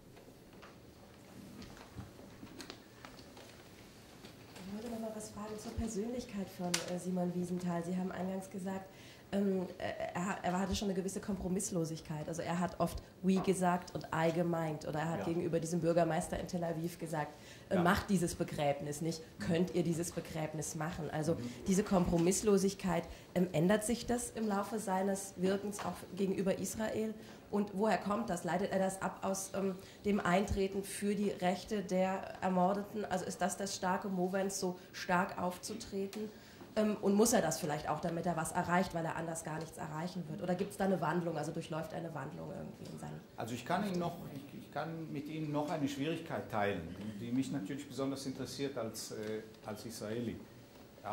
Fragen zur Persönlichkeit von äh, Simon Wiesenthal. Sie haben eingangs gesagt, ähm, er, er, hatte schon eine gewisse Kompromisslosigkeit. Also er hat oft we gesagt und I gemeint. Oder er hat ja. gegenüber diesem Bürgermeister in Tel Aviv gesagt, äh, ja. macht dieses Begräbnis nicht, könnt ihr dieses Begräbnis machen. Also mhm. diese Kompromisslosigkeit, ähm, ändert sich das im Laufe seines Wirkens auch gegenüber Israel? Und woher kommt das? Leitet er das ab aus ähm, dem Eintreten für die Rechte der Ermordeten? Also ist das das starke Movement, so stark aufzutreten? Ähm, und muss er das vielleicht auch, damit er was erreicht, weil er anders gar nichts erreichen wird? Oder gibt es da eine Wandlung, also durchläuft eine Wandlung irgendwie in seinem... Also ich kann, Ihnen noch, ich, ich kann mit Ihnen noch eine Schwierigkeit teilen, die, die mich natürlich besonders interessiert als, äh, als Israeli. Äh,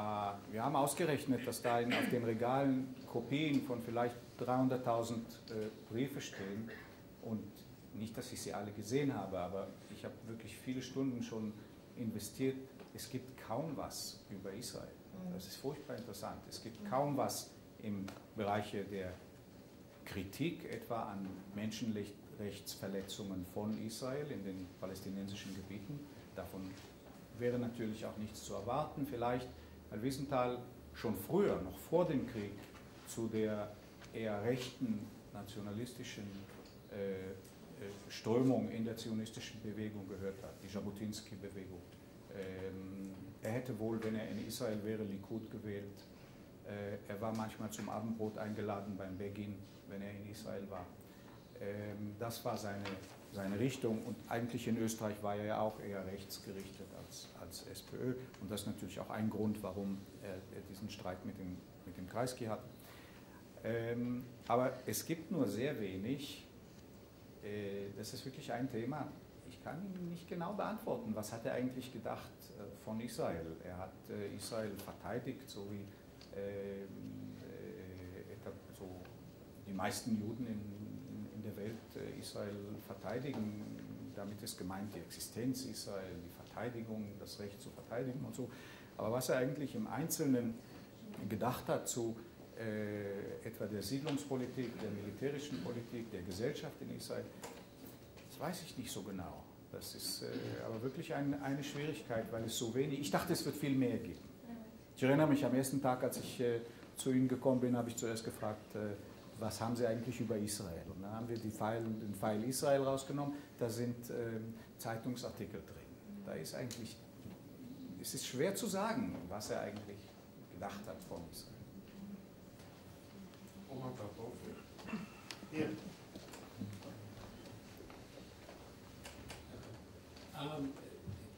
wir haben ausgerechnet, dass da in, auf den Regalen Kopien von vielleicht 300.000 äh, Briefe stehen und nicht, dass ich sie alle gesehen habe, aber ich habe wirklich viele Stunden schon investiert. Es gibt kaum was über Israel. Das ist furchtbar interessant. Es gibt kaum was im Bereich der Kritik etwa an Menschenrechtsverletzungen von Israel in den palästinensischen Gebieten. Davon wäre natürlich auch nichts zu erwarten. Vielleicht, weil Wiesenthal schon früher, noch vor dem Krieg, zu der eher rechten nationalistischen äh, äh Strömung in der zionistischen Bewegung gehört hat, die Jabotinsky-Bewegung. Ähm, er hätte wohl, wenn er in Israel wäre, Likud gewählt. Äh, er war manchmal zum Abendbrot eingeladen beim Begin, wenn er in Israel war. Ähm, das war seine, seine Richtung und eigentlich in Österreich war er ja auch eher rechtsgerichtet als, als SPÖ und das ist natürlich auch ein Grund, warum er, diesen Streit mit dem, mit dem Kreisky hat. Ähm, aber es gibt nur sehr wenig, äh, das ist wirklich ein Thema, ich kann ihn nicht genau beantworten, was hat er eigentlich gedacht von Israel. Er hat äh, Israel verteidigt, so wie ähm, äh, so die meisten Juden in, in der Welt äh, Israel verteidigen. Damit ist gemeint die Existenz Israel, die Verteidigung, das Recht zu verteidigen und so. Aber was er eigentlich im Einzelnen gedacht hat zu äh, etwa der Siedlungspolitik, der militärischen Politik, der Gesellschaft in Israel, das weiß ich nicht so genau. Das ist äh, aber wirklich ein, eine Schwierigkeit, weil es so wenig, ich dachte, es wird viel mehr geben. Ich erinnere mich, am ersten Tag, als ich äh, zu Ihnen gekommen bin, habe ich zuerst gefragt, äh, was haben Sie eigentlich über Israel? Und dann haben wir Pfeil, den Pfeil Israel rausgenommen, da sind ähm, Zeitungsartikel drin. Da ist eigentlich, es ist schwer zu sagen, was er eigentlich gedacht hat von Israel. Omer Hier. Um,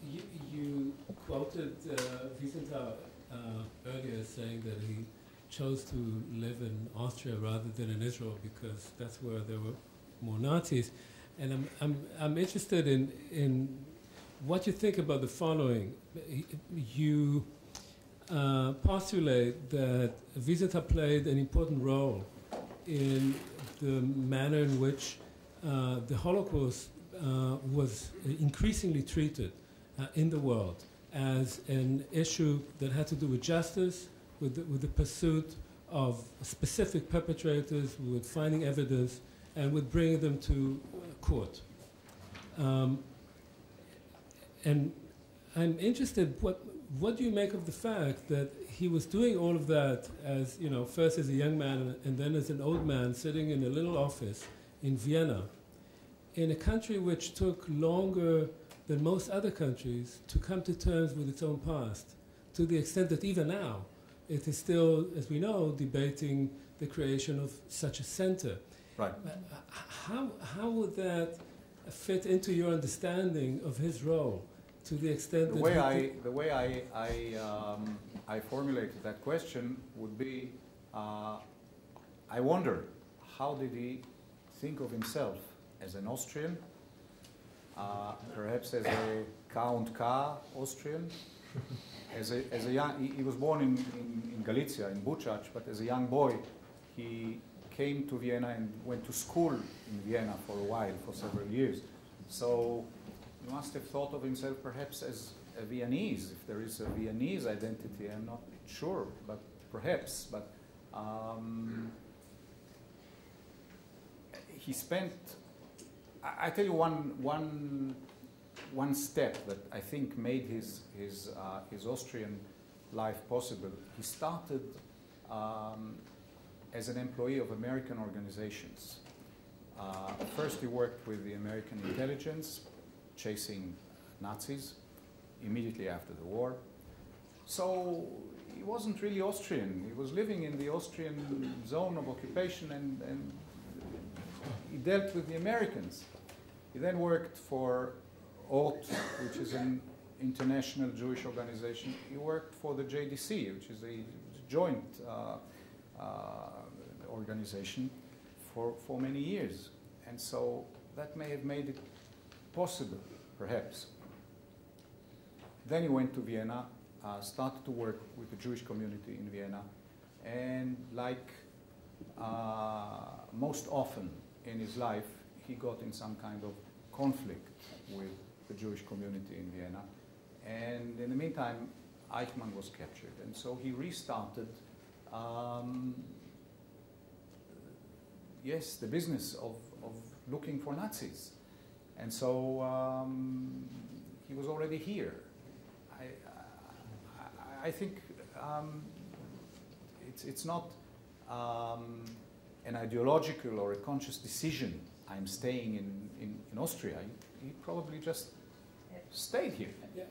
you, you, quoted uh, Wiesenthal uh, earlier saying that he chose to live in Austria rather than in Israel because that's where there were more Nazis. And I'm, I'm, I'm interested in, in what you think about the following. You uh, postulate that Wiesenthal played an important role in the manner in which uh, the Holocaust uh, was increasingly treated uh, in the world as an issue that had to do with justice, with the, with the pursuit of specific perpetrators, with finding evidence, and with bringing them to court. Um, and I'm interested, what, what do you make of the fact that he was doing all of that as, you know, first as a young man and then as an old man sitting in a little office in Vienna in a country which took longer than most other countries to come to terms with its own past, to the extent that even now it is still, as we know, debating the creation of such a center. Right. Uh, how, how would that fit into your understanding of his role to the extent the that way I, the way I, I, um, I formulated that question would be uh, I wonder how did he think of himself as an Austrian, uh, perhaps as a Count K Austrian. As a, as a young, he, he was born in, in, in, Galicia, in Buchach, but as a young boy, he came to Vienna and went to school in Vienna for a while, for several years. So he must have thought of himself perhaps as a Viennese, if there is a Viennese identity. I'm not sure, but perhaps. But um, he spent I, tell you one, one, one step that I think made his, his, uh, his Austrian life possible. He started um, as an employee of American organizations. Uh, first, he worked with the American intelligence, chasing Nazis immediately after the war. So he wasn't really Austrian. He was living in the Austrian zone of occupation and, and he dealt with the Americans. He then worked for ORT, which is an international Jewish organization. He worked for the JDC, which is a joint uh, uh, organization, for, for many years. And so that may have made it possible, perhaps. Then he went to Vienna, uh, started to work with the Jewish community in Vienna, and like uh, most often in his life, he got in some kind of conflict with the Jewish community in Vienna. And in the meantime, Eichmann was captured. And so he restarted, um, yes, the business of, of looking for Nazis. And so um, he was already here. I, I, I think um, it's, it's not um, an ideological or a conscious decision. I'm staying in, in, in Austria. He, he probably just stayed here. Yeah,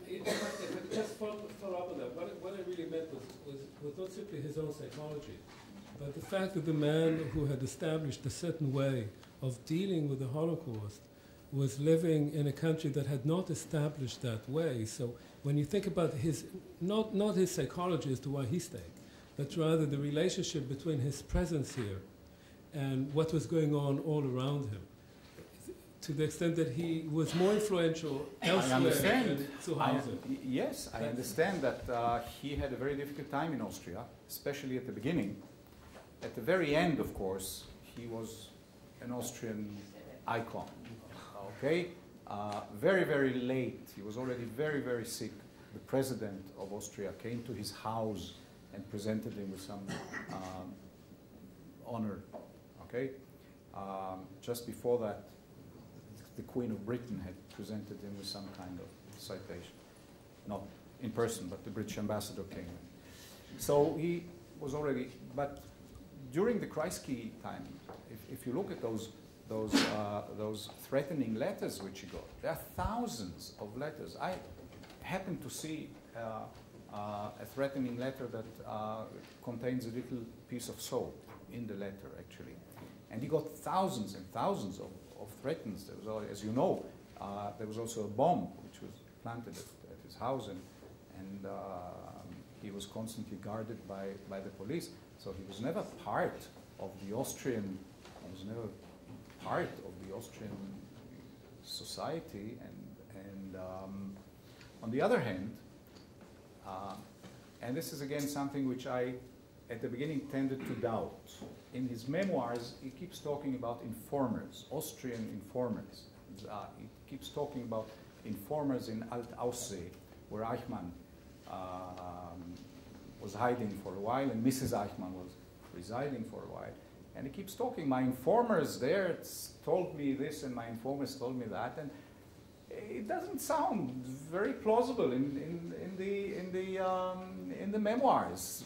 just follow, follow, up on that, what, what I really meant was, was, was not simply his own psychology, but the fact that the man who had established a certain way of dealing with the Holocaust was living in a country that had not established that way. So when you think about his, not, not his psychology as to why he stayed, but rather the relationship between his presence here and what was going on all around him, to the extent that he was more influential elsewhere I understand. than I, yes, I understand that uh, he had a very difficult time in Austria, especially at the beginning. At the very end, of course, he was an Austrian icon. Okay? Uh, very, very late. He was already very, very sick. The president of Austria came to his house and presented him with some um, honor. Okay? Um, just before that, the Queen of Britain had presented him with some kind of citation. Not in person, but the British ambassador came in. So he was already, but during the Kreisky time, if, if you look at those, those, uh, those threatening letters which he got, there are thousands of letters. I happened to see uh, uh, a threatening letter that uh, contains a little piece of soap in the letter, actually. And he got thousands and thousands of of threats. There was, as you know, uh, there was also a bomb which was planted at, at his house, and, and uh, he was constantly guarded by, by the police. So he was never part of the Austrian, he was never part of the Austrian society. And, and um, on the other hand, uh, and this is again something which I, at the beginning, tended to doubt in his memoirs, he keeps talking about informers, Austrian informers. Uh, he keeps talking about informers in Alt Aussee, where Eichmann um, was hiding for a while, and Mrs. Eichmann was residing for a while. And he keeps talking, my informers there told me this, and my informers told me that. And it doesn't sound very plausible in, in, in the, in, the, um, in the memoirs.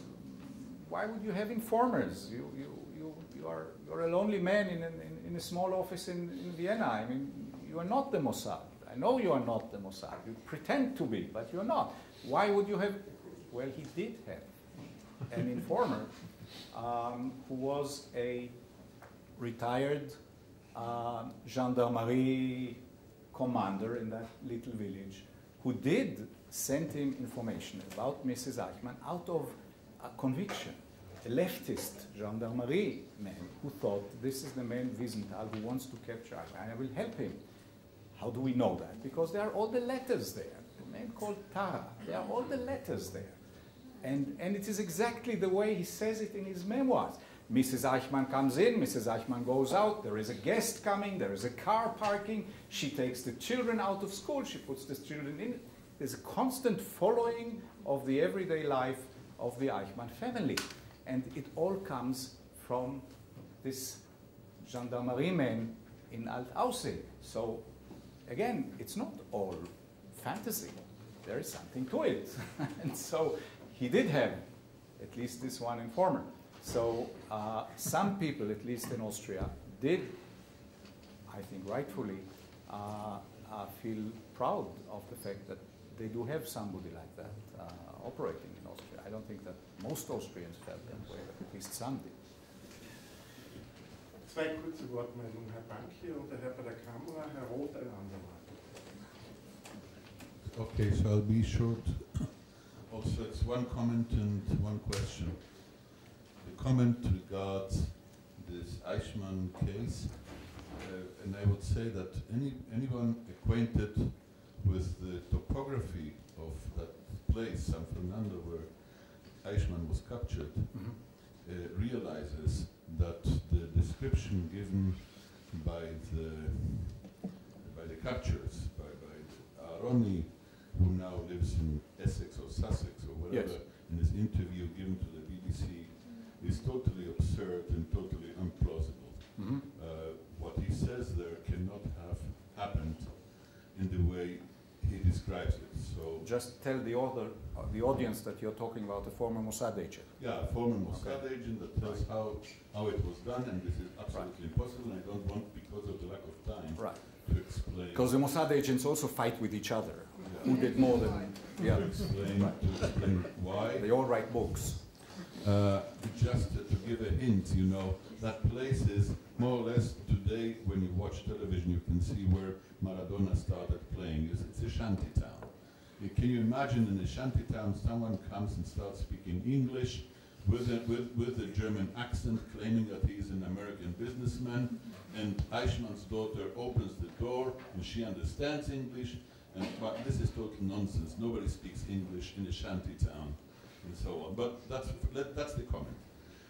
Why would you have informers? You, you, you you are you're a lonely man in, in, in a small office in, in Vienna. I mean, you are not the Mossad. I know you are not the Mossad. You pretend to be, but you're not. Why would you have? Well, he did have an informer um, who was a retired uh, gendarmerie commander in that little village who did send him information about Mrs. Eichmann out of a conviction a leftist gendarmerie man who thought this is the man Wiesenthal who wants to capture Eichmann. I will help him. How do we know that? Because there are all the letters there. The man called Tara. There are all the letters there. And, and it is exactly the way he says it in his memoirs. Mrs. Eichmann comes in, Mrs. Eichmann goes out, there is a guest coming, there is a car parking, she takes the children out of school, she puts the children in. There's a constant following of the everyday life of the Eichmann family. And it all comes from this gendarmerie man in Alt Aussee. So again, it's not all fantasy. There is something to it. and so he did have at least this one informer. So uh, some people, at least in Austria, did, I think rightfully, uh, uh, feel proud of the fact that they do have somebody like that uh, operating in Austria. I don't think that most Austrians felt that way, but at least some did. Zwei kurze Wortmeldungen, Herr Banki und der Herr bei der Kamera, Herr Roth, ein andermal. Okay, so I'll be short. Also, it's one comment and one question. The comment regards this Eichmann case, uh, and I would say that any anyone acquainted with the topography of that place, San Fernando, where Eichmann was captured, uh, realizes that the description given by the by the captures, by, by Aharoni, who now lives in Essex or Sussex or whatever, Yes. in his interview given to the BBC, is totally absurd and totally implausible. Mhm. Uh, what he says there cannot have happened in the way he describes it. So, Just tell the, author, uh, the audience that you're talking about a former Mossad agent. yeah, a former Mossad agent that tells how, how it was done, and this is absolutely impossible, and I don't want, because of the lack of time, Right. to explain. Because the Mossad agents also fight with each other. Yeah. Who did more than to others? explain, to explain why. They all write books. Uh, just to give a hint, you know, that place is more or less today, when you watch television, you can see where Maradona started playing. It's, it's a shanty town. Can you imagine in a shanty town someone comes and starts speaking English with a, with, with a German accent, claiming that he's an American businessman, and Eichmann's daughter opens the door and she understands English, and but this is total nonsense. Nobody speaks English in a shanty town and so on. But that's, that, that's the comment.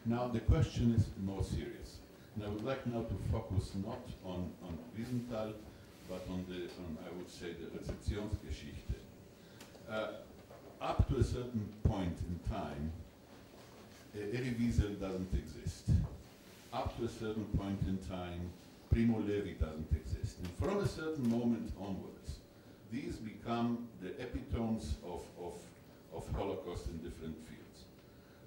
Now the question is more serious. And I would like now to focus not on, on Wiesenthal, but on the, on, I would say, the Rezeptionsgeschichte. Uh, up to a certain point in time, uh, Wiesel doesn't exist. Up to a certain point in time, Primo Levi doesn't exist. And from a certain moment onwards, these become the epitomes of, of, of Holocaust in different fields.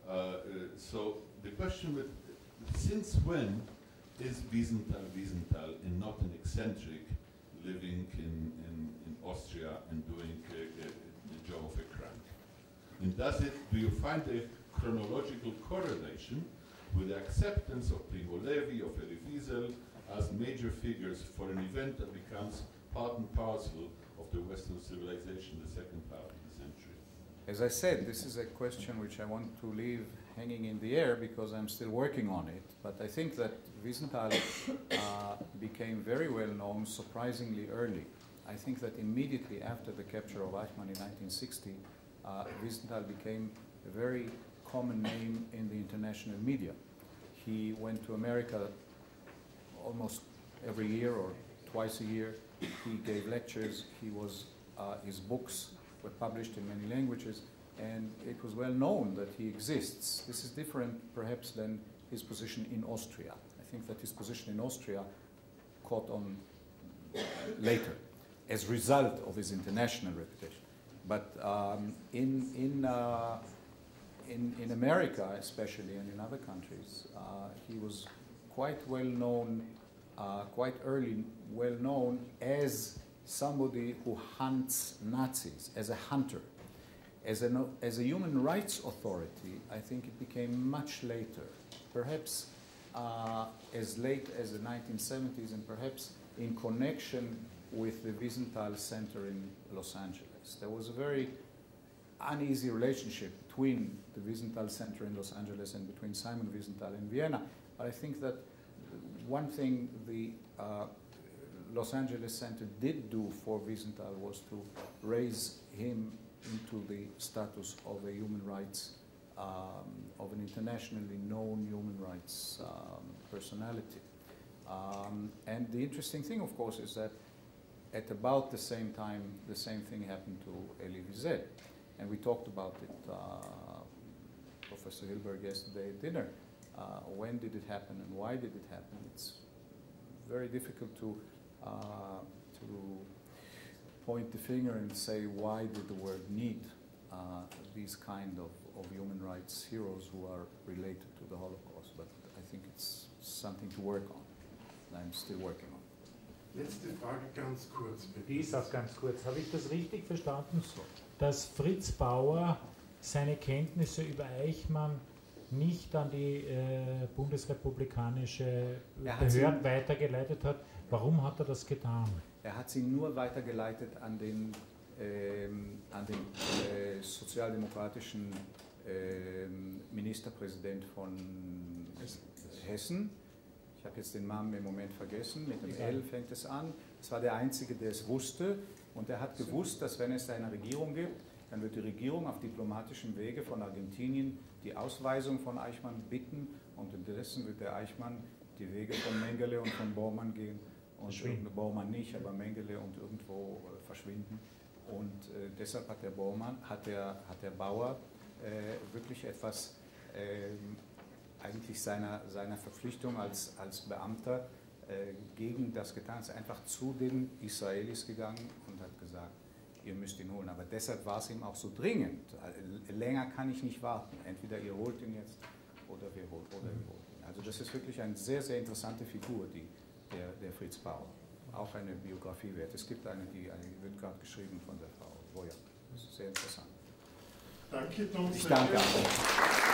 Uh, uh, so the question with, since when is Wiesenthal Wiesenthal and not an eccentric living in, in, in Austria and doing the job of a crank? And does it, do you find a chronological correlation with the acceptance of Primo Levi, of Elie Wiesel as major figures for an event that becomes part and parcel of the Western civilization, the second part of the century? As I said, this is a question which I want to leave hanging in the air because I'm still working on it. But I think that Wiesenthal uh, became very well known surprisingly early. I think that immediately after the capture of Eichmann in 1960, uh, Wiesenthal became a very common name in the international media. He went to America almost every year or twice a year. He gave lectures. He was uh, his books were published in many languages, and it was well known that he exists. This is different, perhaps, than his position in Austria. I think that his position in Austria caught on later as a result of his international reputation. But um, in, in, uh, in, in America, especially, and in other countries, uh, he was quite well known, uh, quite early well known as somebody who hunts Nazis, as a hunter. As a, as a human rights authority, I think it became much later, perhaps uh, as late as the 1970s, and perhaps in connection with the Wiesenthal Center in Los Angeles. There was a very uneasy relationship between the Wiesenthal Center in Los Angeles and between Simon Wiesenthal in Vienna. But I think that one thing the uh, Los Angeles Center did do for Wiesenthal was to raise him into the status of a human rights, um, of an internationally known human rights um, personality. Um, and the interesting thing, of course, is that at about the same time, the same thing happened to Elie Wiesel. And we talked about it, uh, Professor Hilberg, yesterday at dinner. Uh, when did it happen and why did it happen? It's very difficult to, uh, to point the finger and say why did the world need uh, these kind of, of human rights heroes who are related to the Holocaust, but I think it's something to work on. I'm still working on. Letzte Frage ganz kurz, bitte. Die ist auch ganz kurz. Habe ich das richtig verstanden, dass Fritz Bauer seine Kenntnisse über Eichmann nicht an die äh, bundesrepublikanische Behörde weitergeleitet hat? Warum hat er das getan? Er hat sie nur weitergeleitet an den, ähm, an den äh, sozialdemokratischen äh, Ministerpräsident von Hessen. Ich habe jetzt den Namen im Moment vergessen, mit dem L fängt es an. Das war der Einzige, der es wusste. Und er hat gewusst, dass wenn es eine Regierung gibt, dann wird die Regierung auf diplomatischem Wege von Argentinien die Ausweisung von Eichmann bitten und unterdessen wird der Eichmann die Wege von Mengele und von Bormann gehen und Bormann nicht, aber Mengele und irgendwo äh, verschwinden. Und äh, deshalb hat der Bormann, hat der, hat der Bauer äh, wirklich etwas ähm, eigentlich seiner, seiner Verpflichtung als, als Beamter äh, gegen das getan. Er ist einfach zu den Israelis gegangen und hat gesagt, ihr müsst ihn holen. Aber deshalb war es ihm auch so dringend. Länger kann ich nicht warten. Entweder ihr holt ihn jetzt oder wir holen, oder wir holen ihn. Also das ist wirklich eine sehr, sehr interessante Figur, die, der, der Fritz Bauer. Auch eine Biografie wert. Es gibt eine, die, eine, wird gerade geschrieben von der Frau Boyer. Das ist sehr interessant. Danke, Tom. Ich danke auch.